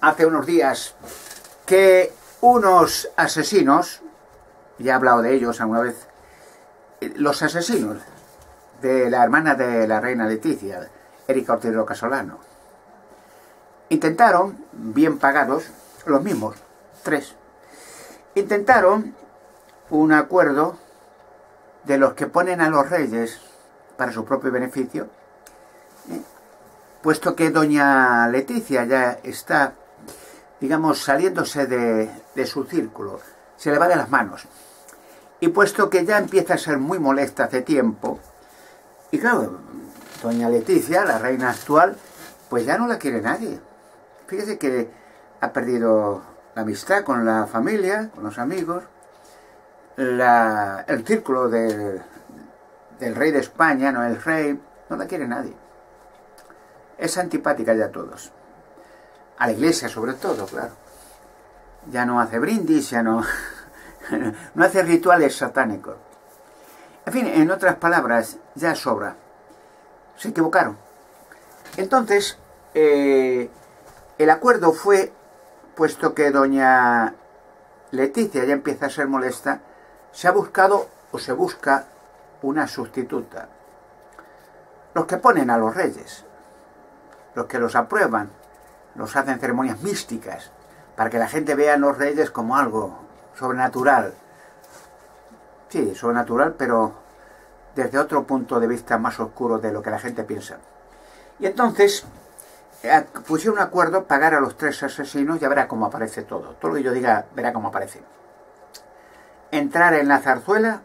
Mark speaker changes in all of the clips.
Speaker 1: hace unos días que unos asesinos, ya he hablado de ellos alguna vez, los asesinos de la hermana de la reina Leticia, Erika Ortiz Casolano, intentaron, bien pagados, los mismos, tres, intentaron un acuerdo de los que ponen a los reyes para su propio beneficio, ¿eh? puesto que doña Leticia ya está, digamos, saliéndose de, su círculo, se le va de las manos. Y puesto que ya empieza a ser muy molesta hace tiempo, y claro, doña Leticia, la reina actual, pues ya no la quiere nadie. Fíjese que ha perdido la amistad con la familia, con los amigos, el círculo del rey de España, no el rey, no la quiere nadie. Es antipática ya a todos. A la iglesia sobre todo, claro. Ya no hace brindis, ya no, no hace rituales satánicos. En fin, en otras palabras, ya sobra. Se equivocaron. Entonces, eh, el acuerdo fue, puesto que doña Leticia ya empieza a ser molesta, se ha buscado o se busca una sustituta. Los que ponen a los reyes, los que los aprueban, los hacen ceremonias místicas, para que la gente vea a los reyes como algo sobrenatural. Sí, sobrenatural, pero desde otro punto de vista más oscuro de lo que la gente piensa. Y entonces eh, pusieron un acuerdo, pagar a los tres asesinos, ya verá cómo aparece todo. Todo lo que yo diga, verá cómo aparece entrar en la zarzuela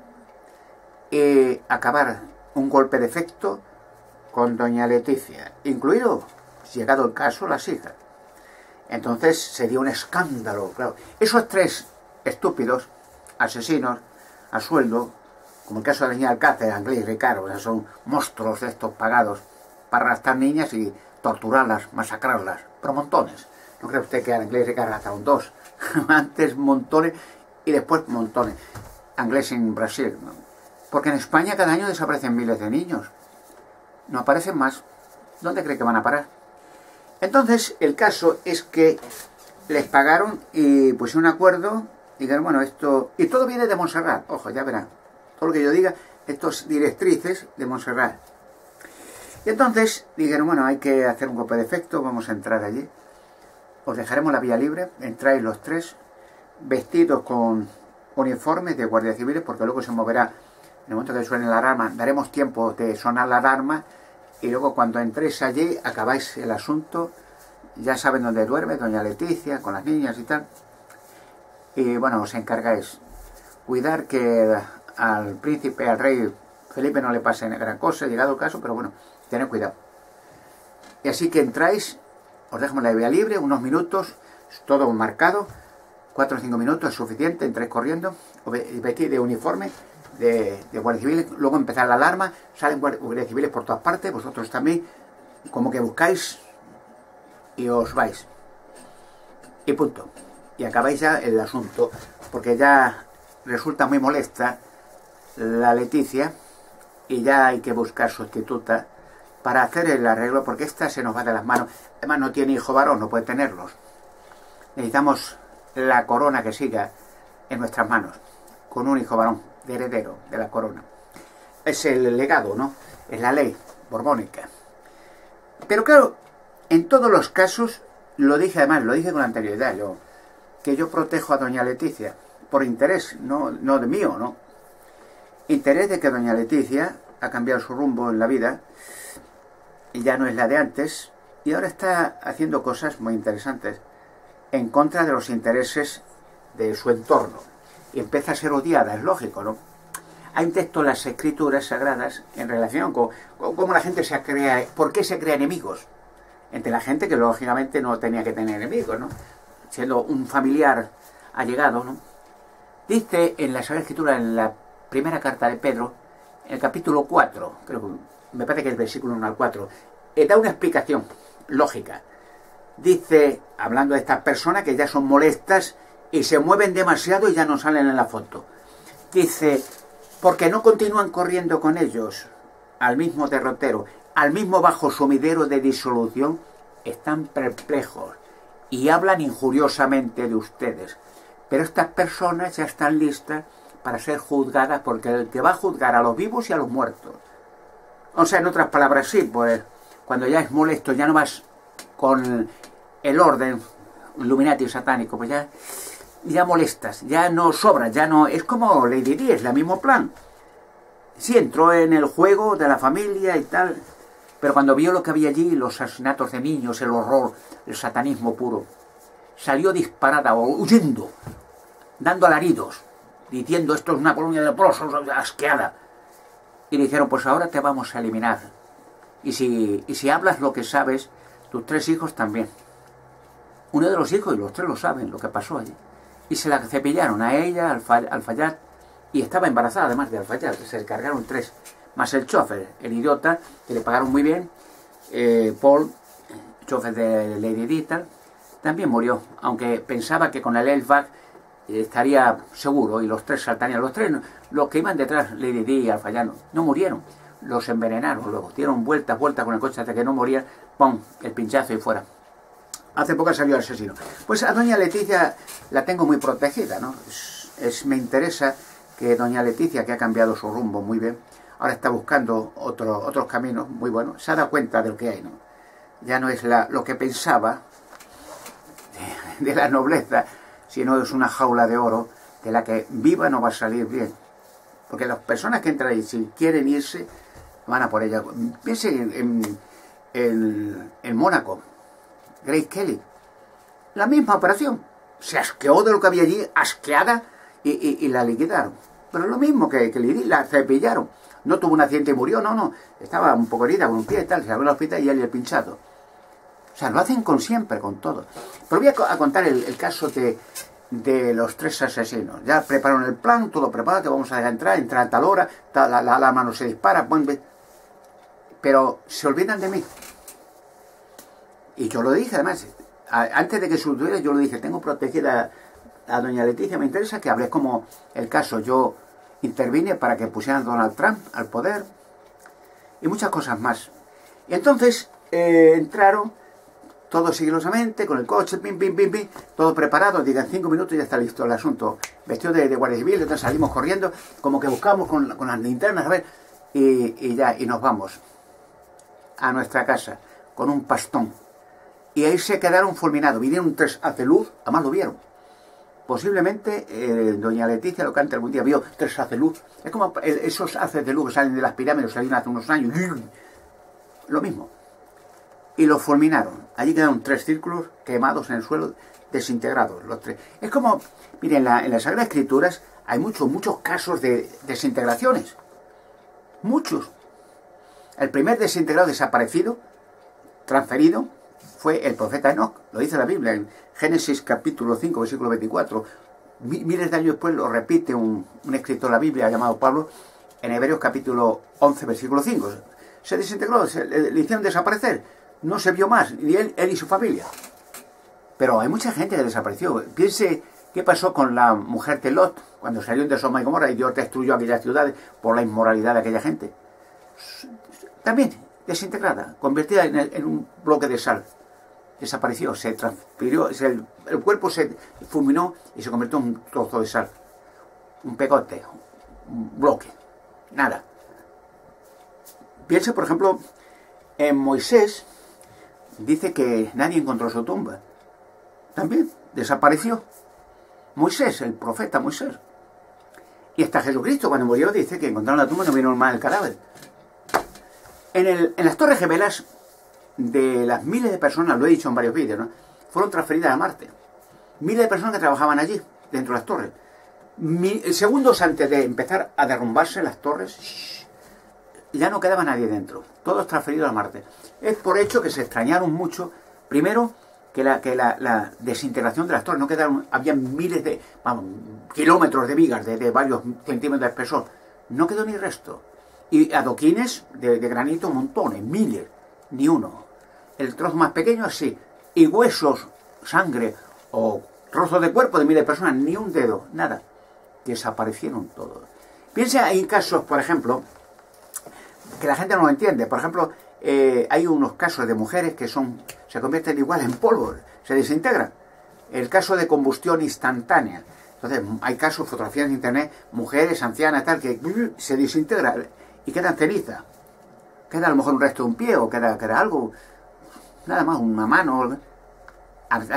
Speaker 1: y acabar un golpe de efecto con doña Leticia, incluido, llegado el caso, las hijas. Entonces sería un escándalo, claro. Esos tres estúpidos, asesinos, a sueldo, como el caso de doña Alcácer, Anglés y Ricardo, son monstruos de estos pagados para arrastrar niñas y torturarlas, masacrarlas, pero montones. ¿No cree usted que a Anglés y Ricardo un dos? Antes montones y después montones. Anglés en Brasil. Porque en España cada año desaparecen miles de niños. No aparecen más. ¿Dónde cree que van a parar? Entonces, el caso es que les pagaron y pues un acuerdo. Dijeron, bueno, esto... Y todo viene de Montserrat. Ojo, ya verán. Todo lo que yo diga, estos directrices de Montserrat. Y entonces dijeron, bueno, hay que hacer un golpe de efecto, vamos a entrar allí. Os dejaremos la vía libre, entráis los tres, vestidos con uniformes de guardia civiles, porque luego se moverá, en el momento que suene la alarma, daremos tiempo de sonar la alarma, y luego cuando entréis allí, acabáis el asunto, ya saben dónde duerme doña Leticia, con las niñas y tal, y bueno, os encargáis cuidar que al príncipe, al rey Felipe no le pase gran cosa, llegado el caso, pero bueno, tened cuidado. Y así que entráis, os dejamos la vía libre, unos minutos, todo marcado, 4 o 5 minutos es suficiente, entréis corriendo, vestir de uniforme, de, de guardia civil, luego empezar la alarma, salen guardias civiles por todas partes, vosotros también, como que buscáis y os vais. Y punto. Y acabáis ya el asunto, porque ya resulta muy molesta la Leticia y ya hay que buscar sustituta para hacer el arreglo, porque esta se nos va de las manos. Además no tiene hijo varón, no puede tenerlos. Necesitamos la corona que siga en nuestras manos, con un hijo varón, de heredero de la corona. Es el legado, ¿no? Es la ley borbónica. Pero claro, en todos los casos, lo dije además, lo dije con anterioridad, yo, que yo protejo a doña Leticia, por interés, no, no de mío, ¿no? Interés de que doña Leticia ha cambiado su rumbo en la vida, y ya no es la de antes, y ahora está haciendo cosas muy interesantes en contra de los intereses de su entorno. Y empieza a ser odiada, es lógico, ¿no? Hay un texto en las escrituras sagradas en relación con, cómo la gente se crea, por qué se crea enemigos entre la gente que lógicamente no tenía que tener enemigos, ¿no? Siendo un familiar allegado, ¿no? Dice en la Sagrada Escritura, en la primera carta de Pedro, en el capítulo 4, creo que me parece que es el versículo 1 al 4, eh, da una explicación lógica dice, hablando de estas personas que ya son molestas y se mueven demasiado y ya no salen en la foto. Dice, porque no continúan corriendo con ellos al mismo derrotero, al mismo bajo sumidero de disolución, están perplejos y hablan injuriosamente de ustedes. Pero estas personas ya están listas para ser juzgadas porque el que va a juzgar a los vivos y a los muertos. O sea, en otras palabras, sí, pues cuando ya es molesto, ya no vas con el orden Illuminati satánico, pues ya, ya molestas, ya no sobra, ya no... Es como Lady Di, es el mismo plan. Sí, entró en el juego de la familia y tal, pero cuando vio lo que había allí, los asesinatos de niños, el horror, el satanismo puro, salió disparada, huyendo, dando alaridos, diciendo esto es una colonia de leprosos, asqueada. Y le dijeron, pues ahora te vamos a eliminar. Y si, y si hablas lo que sabes, tus tres hijos también. Uno de los hijos y los tres lo saben, lo que pasó allí. Y se la cepillaron a ella, al, al fallar, y estaba embarazada además de al fallar, se cargaron tres más el chofer, el idiota, que le pagaron muy bien, eh, Paul, chofer de Lady Di también murió, aunque pensaba que con el Elfbach estaría seguro y los tres saltarían. Los tres, los que iban detrás, Lady Di y Alfayano, no murieron, los envenenaron luego, dieron vueltas, vueltas con el coche hasta que no morían, ¡pum! el pinchazo y fuera. Hace poco salió el asesino. Pues a doña Leticia la tengo muy protegida, ¿no? es, me interesa que doña Leticia, que ha cambiado su rumbo muy bien, ahora está buscando otro, otros caminos muy buenos, se ha dado cuenta de lo que hay, ¿no? Ya no es la, lo que pensaba de, la nobleza, sino es una jaula de oro de la que viva no va a salir bien. Porque las personas que entran ahí, si quieren irse, van a por ella. Piensen en, en, en Mónaco, Grace Kelly, la misma operación. Se asqueó de lo que había allí, asqueada, y, la liquidaron. Pero lo mismo que, que la cepillaron no tuvo un accidente y murió, no, no. Estaba un poco herida con un pie y tal, se abrió al hospital y él le pinchado. O sea, lo hacen con siempre, con todo. Pero voy a, contar el, caso de, de, los tres asesinos. Ya prepararon el plan, todo preparado, vamos a entrar, entrar a tal hora, la, la, mano se dispara, pero se olvidan de mí. Y yo lo dije, además, antes de que sucediera, yo lo dije, tengo protegida a, doña Leticia, me interesa que hables como el caso, yo intervine para que pusieran a Donald Trump al poder y muchas cosas más. Y entonces eh, entraron todos sigilosamente, con el coche, pim, pim, pim, pim, todo preparado, digan cinco minutos y ya está listo el asunto. Vestido de, guardia civil, entonces salimos corriendo, como que buscamos con, con las linternas, a ver, y, ya, y nos vamos a nuestra casa con un pastón. Y ahí se quedaron fulminados, vinieron tres hace luz, además lo vieron Posiblemente eh, doña Leticia lo cante algún día, vio tres haces de luz. Es como esos haces de luz que salen de las pirámides, salieron hace unos años. Lo mismo. Y los fulminaron. Allí quedaron tres círculos quemados en el suelo, desintegrados. Los tres. Es como, miren, en, la, en las Sagradas Escrituras hay muchos, muchos casos de desintegraciones. Muchos. El primer desintegrado desaparecido, transferido, fue el profeta Enoch, lo dice la Biblia en Génesis capítulo 5, versículo 24. Miles de años después lo repite un, escritor de la Biblia llamado Pablo en Hebreos capítulo 11, versículo 5. Se desintegró, se, le, hicieron desaparecer, no se vio más, ni él, él y su familia. Pero hay mucha gente que desapareció. Piense qué pasó con la mujer de Lot cuando salió de Soma y Gomorra y Dios destruyó aquellas ciudades por la inmoralidad de aquella gente. También desintegrada, convertida en un bloque de sal desapareció, se transfirió, el, el, cuerpo se fulminó y se convirtió en un trozo de sal, un pegote, un bloque, nada. Piensa, por ejemplo, en Moisés, dice que nadie encontró su tumba. También desapareció. Moisés, el profeta Moisés. Y hasta Jesucristo, cuando murió, dice que encontraron la tumba y no vieron más el cadáver. En, el, en las Torres Gemelas de las miles de personas, lo he dicho en varios vídeos, ¿no? fueron transferidas a Marte. Miles de personas que trabajaban allí, dentro de las torres. segundos antes de empezar a derrumbarse las torres, ya no quedaba nadie dentro. Todos transferidos a Marte. Es por hecho que se extrañaron mucho, primero, que la, que la, desintegración de las torres no quedaron, había miles de, vamos, kilómetros de vigas de, varios centímetros de espesor. No quedó ni resto. Y adoquines de, de granito, montones, miles, ni uno el trozo más pequeño así, y huesos, sangre o trozos de cuerpo de miles de personas, ni un dedo, nada. Desaparecieron todos. Piensa en casos, por ejemplo, que la gente no lo entiende. Por ejemplo, eh, hay unos casos de mujeres que son se convierten igual en polvo, se desintegran. El caso de combustión instantánea. Entonces, hay casos, fotografías en internet, mujeres, ancianas, tal, que se desintegra y quedan ceniza. Queda a lo mejor un resto de un pie o queda, queda algo, nada más, una mano.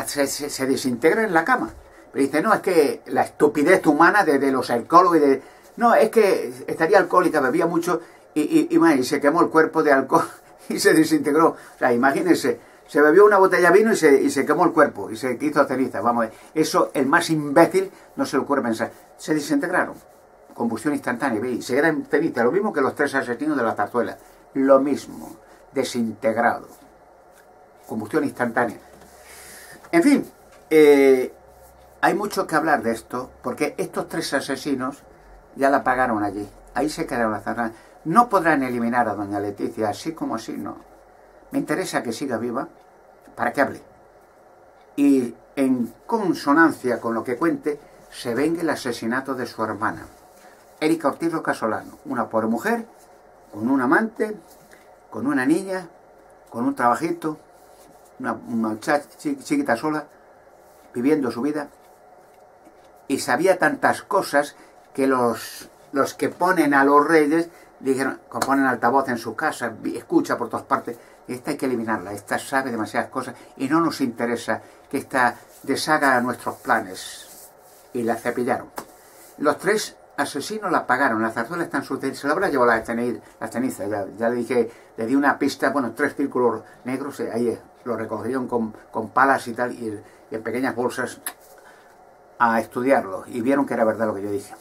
Speaker 1: Se, desintegra en la cama. Pero dice, no, es que la estupidez humana de, los alcohólicos y de... No, es que estaría alcohólica, bebía mucho y, se quemó el cuerpo de alcohol y se desintegró. O sea, imagínense, se bebió una botella de vino y se, y se quemó el cuerpo y se hizo ceniza. Vamos eso el más imbécil no se le ocurre pensar. Se desintegraron, combustión instantánea, y se quedan ceniza, lo mismo que los tres asesinos de la zarzuela. Lo mismo, desintegrado, combustión instantánea. En fin, eh, hay mucho que hablar de esto, porque estos tres asesinos ya la pagaron allí. Ahí se quedaron la zarzuela. No podrán eliminar a doña Leticia, así como así, no. Me interesa que siga viva para que hable. Y en consonancia con lo que cuente, se venga el asesinato de su hermana, Erika Ortiz Casolano, una pobre mujer, con un amante, con una niña, con un trabajito, una, una chiquita sola, viviendo su vida, y sabía tantas cosas que los, los que ponen a los reyes dijeron, que ponen altavoz en su casa, escucha por todas partes, esta hay que eliminarla, esta sabe demasiadas cosas y no nos interesa que esta deshaga nuestros planes. Y la cepillaron. Los tres asesinos la pagaron, la zarzuela está en su se la habrá llevado la ceniza, la ceniza ya, le dije, le di una pista, bueno, tres círculos negros, eh, ahí lo recogieron con, con palas y tal, y, en pequeñas bolsas a estudiarlo, y vieron que era verdad lo que yo dije.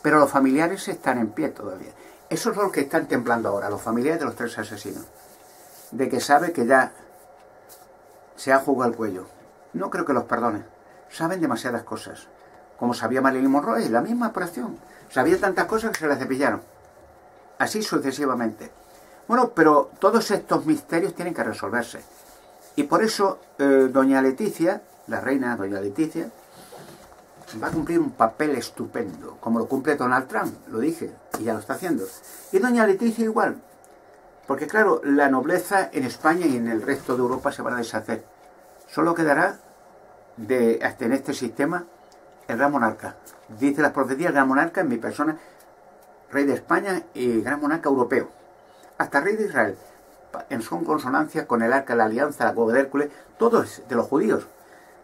Speaker 1: Pero los familiares están en pie todavía. Esos son los que están temblando ahora, los familiares de los tres asesinos de que sabe que ya se ha jugado el cuello. No creo que los perdone. Saben demasiadas cosas. Como sabía Marilyn Monroe, la misma operación. Sabía tantas cosas que se las cepillaron. Así sucesivamente. Bueno, pero todos estos misterios tienen que resolverse. Y por eso eh, doña Leticia, la reina doña Leticia, va a cumplir un papel estupendo, como lo cumple Donald Trump, lo dije, y ya lo está haciendo. Y doña Leticia igual, porque claro, la nobleza en España y en el resto de Europa se van a deshacer. Solo quedará de, hasta en este sistema el gran monarca. Dice las profecías, gran monarca en mi persona, rey de España y gran monarca europeo. Hasta rey de Israel. En son consonancia con el arca de la alianza, la cueva de Hércules, todo es de los judíos.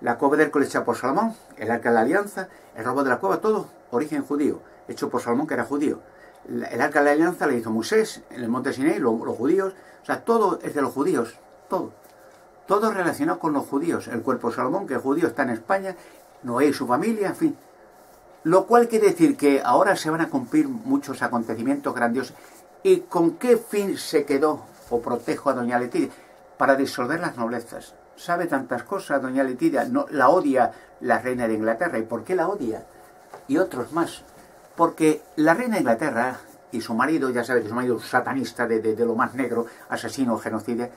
Speaker 1: La cueva de Hércules hecha por Salomón, el arca de la alianza, el robo de la cueva, todo origen judío, hecho por Salomón que era judío el arca de la alianza le hizo Moisés en el monte Sinai, los, judíos, o sea, todo es de los judíos, todo. Todo relacionado con los judíos. El cuerpo de Salomón, que es judío, está en España, Noé y su familia, en fin. Lo cual quiere decir que ahora se van a cumplir muchos acontecimientos grandiosos. ¿Y con qué fin se quedó o protejo a doña Leticia? Para disolver las noblezas. Sabe tantas cosas, doña Leticia, no, la odia la reina de Inglaterra. ¿Y por qué la odia? Y otros más porque la reina de Inglaterra y su marido, ya sabes que su marido es satanista de, lo más negro, asesino, genocida,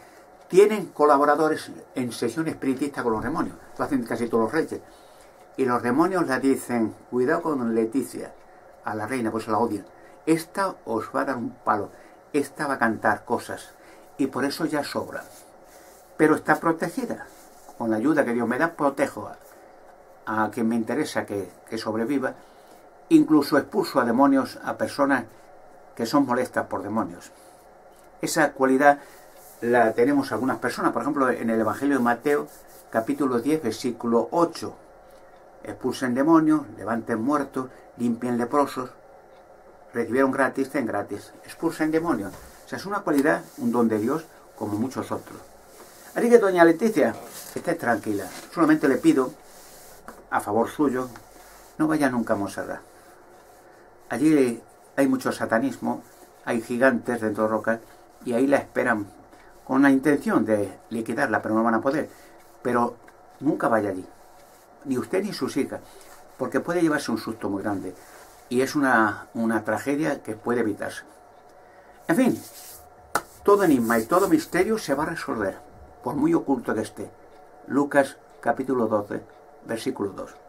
Speaker 1: tienen colaboradores en sesión espiritista con los demonios. Lo hacen casi todos los reyes. Y los demonios le dicen, cuidado con Leticia, a la reina, pues la odian. Esta os va a dar un palo, esta va a cantar cosas. Y por eso ya sobra. Pero está protegida. Con la ayuda que Dios me da, protejo a, quien me interesa que, que sobreviva Incluso expuso a demonios a personas que son molestas por demonios. Esa cualidad la tenemos algunas personas, por ejemplo, en el Evangelio de Mateo, capítulo 10, versículo 8. Expulsen demonios, levanten muertos, limpien leprosos, recibieron gratis, den gratis. Expulsen demonios. O sea, es una cualidad, un don de Dios, como muchos otros. Así que, doña Leticia, esté tranquila. Solamente le pido, a favor suyo, no vaya nunca a Monserrat. Allí hay mucho satanismo, hay gigantes dentro de Roca y ahí la esperan con la intención de liquidarla, pero no van a poder. Pero nunca vaya allí, ni usted ni sus hijas, porque puede llevarse un susto muy grande y es una, una tragedia que puede evitarse. En fin, todo enigma y todo misterio se va a resolver, por muy oculto que esté. Lucas capítulo 12, versículo 2.